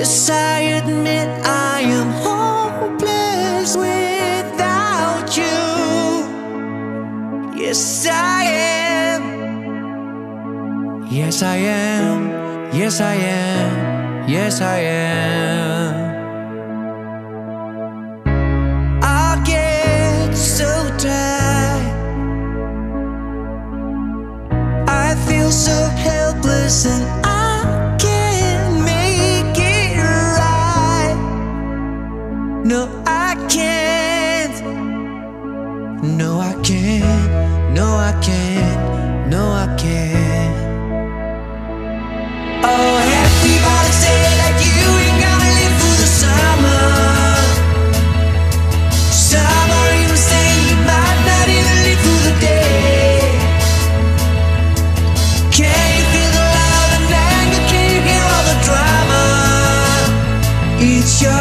Yes, I admit I am hopeless without you. Yes, I am. Yes, I am. Yes, I am. Yes, I am. No, I can't. No, I can't. No, I can't. No, I can't. Oh, everybody say like you ain't gonna live through the summer. Summer even say you might not even live through the day. Can you feel the love and anger? Can you hear all the drama? It's your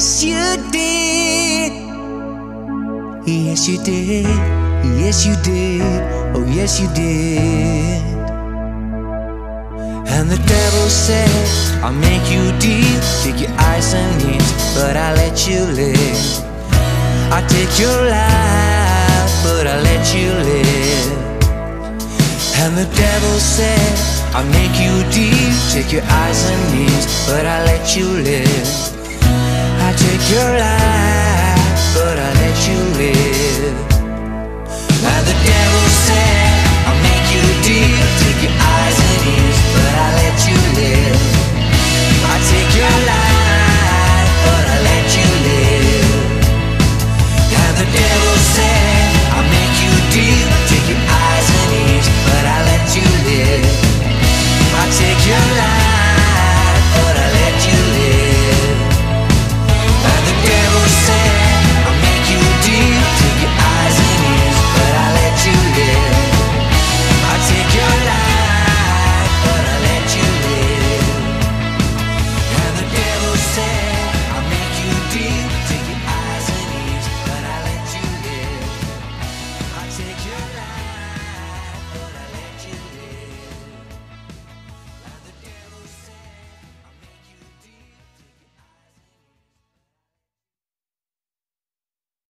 Yes, you did. Yes, you did. Yes, you did. Oh, yes, you did. And the devil said, I'll make you deep, take your eyes and knees, but I let you live. I take your life, but I let you live. And the devil said, I'll make you deep, take your eyes and knees, but I let you live. I take your life, but I let you live. And the